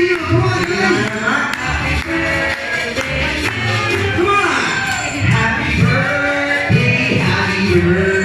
Happy birthday.